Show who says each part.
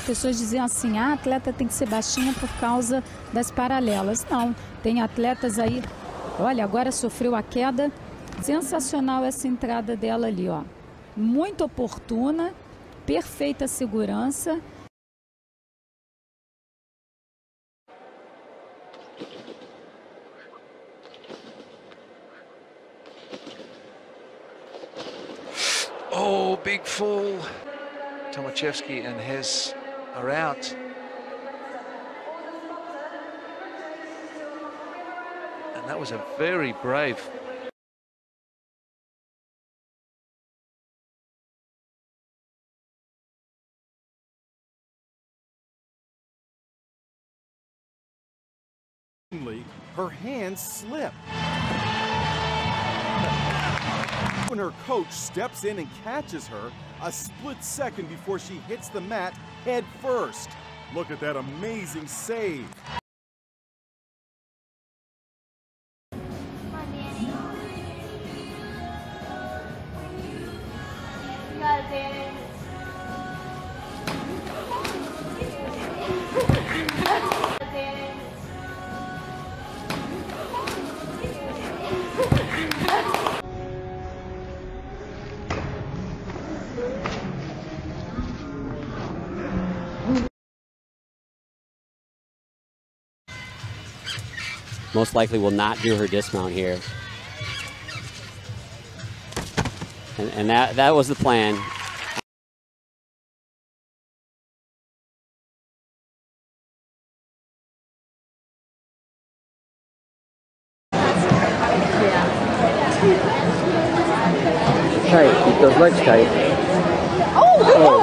Speaker 1: pessoas diziam assim: ah, atleta tem que ser baixinha por causa das paralelas. Não, tem atletas aí. Olha, agora sofreu a queda. Sensacional essa entrada dela ali, ó. Muito oportuna, perfeita segurança.
Speaker 2: Oh, big fall. Tomaszewski and Hess are out. And that was a very brave
Speaker 3: her hands slip. When her coach steps in and catches her, a split second before she hits the mat head first. Look at that amazing save.
Speaker 4: Most likely will not do her dismount here. And, and that, that was the plan.
Speaker 5: Tight, keep those legs tight.
Speaker 6: Oh, good
Speaker 5: Oh,